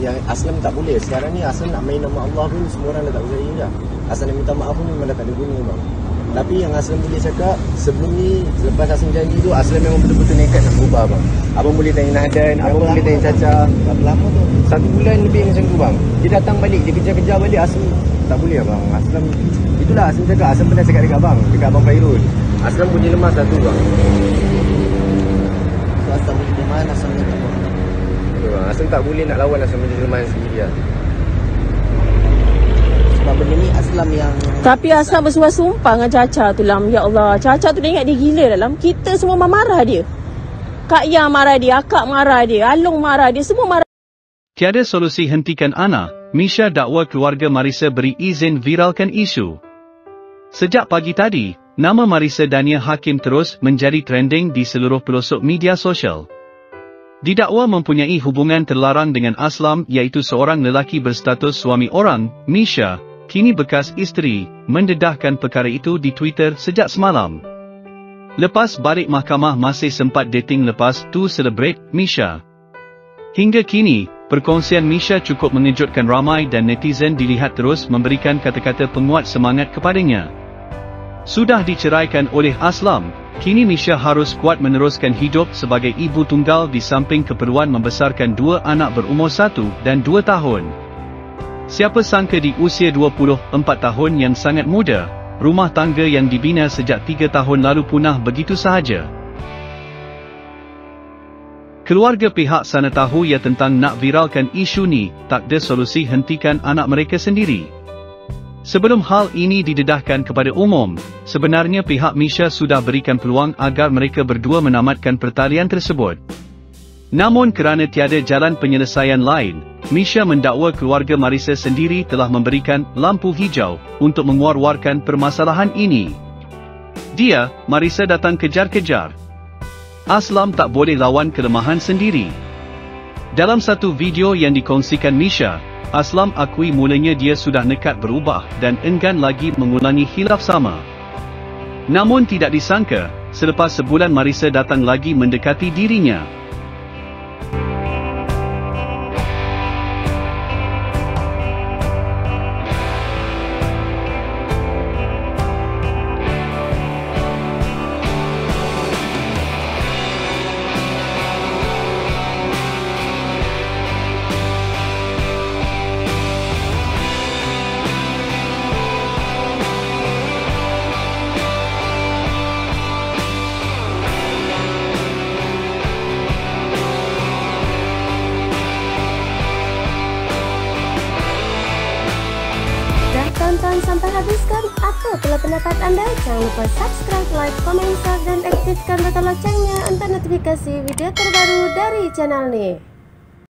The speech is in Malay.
yang Aslam tak boleh. Sekarang ni Aslam nak main nama Allah pun semua orang dah tak percaya dah. Aslam nak minta maaf pun memang dah tak ada guna bang. Tapi yang Aslam boleh cakap sebelum ni selepas Aslam janji tu Aslam memang betul-betul nekat nak berubah bang. Abang boleh tanya Nahdan, abang boleh tanya Caca. Berapa lama tu? Satu bulan lebih macam tu bang. Dia datang balik, dia kejar-kejar balik Aslam tak boleh bang. Aslam itulah Aslam cakap. Aslam pernah cakap dekat abang, dekat abang Fairul. Aslam punya lemah satu bang. So, asal boleh di mana asal bang. Aslam tak boleh nak lawan Aslam punya lemah sendiri lah. Sebab benda ni Aslam yang Tapi asal bersuah sumpah dengan Caca tu Lam. Ya Allah. Caca tu dia ingat dia gila dalam. Kita semua marah dia. Kak Ya marah dia. Akak marah dia. Along marah dia. Semua marah Tiada solusi hentikan Ana, Misha dakwa keluarga Marisa beri izin viralkan isu. Sejak pagi tadi, nama Marisa Dania Hakim terus menjadi trending di seluruh pelosok media sosial. Didakwa mempunyai hubungan terlarang dengan Aslam iaitu seorang lelaki berstatus suami orang, Misha, kini bekas isteri, mendedahkan perkara itu di Twitter sejak semalam. Lepas balik mahkamah masih sempat dating lepas tu celebrate Misha. Hingga kini, perkongsian Misha cukup mengejutkan ramai dan netizen dilihat terus memberikan kata-kata penguat semangat kepadanya. Sudah diceraikan oleh Aslam, kini Misha harus kuat meneruskan hidup sebagai ibu tunggal di samping keperluan membesarkan dua anak berumur satu dan dua tahun. Siapa sangka di usia 24 tahun yang sangat muda, rumah tangga yang dibina sejak 3 tahun lalu punah begitu sahaja. Keluarga pihak sana tahu ya tentang nak viralkan isu ni, tak ada solusi hentikan anak mereka sendiri. Sebelum hal ini didedahkan kepada umum, sebenarnya pihak Misha sudah berikan peluang agar mereka berdua menamatkan pertalian tersebut. Namun kerana tiada jalan penyelesaian lain, Misha mendakwa keluarga Marisa sendiri telah memberikan lampu hijau untuk menguar-warkan permasalahan ini. Dia, Marisa datang kejar-kejar. Aslam tak boleh lawan kelemahan sendiri. Dalam satu video yang dikongsikan Misha, Aslam akui mulanya dia sudah nekat berubah dan enggan lagi mengulangi hilaf sama. Namun tidak disangka, selepas sebulan Marisa datang lagi mendekati dirinya. Tonton sampai habis kan? Apa pula pendapat anda? Jangan lupa subscribe, like, komen, share dan aktifkan butang loncengnya untuk notifikasi video terbaru dari channel ni.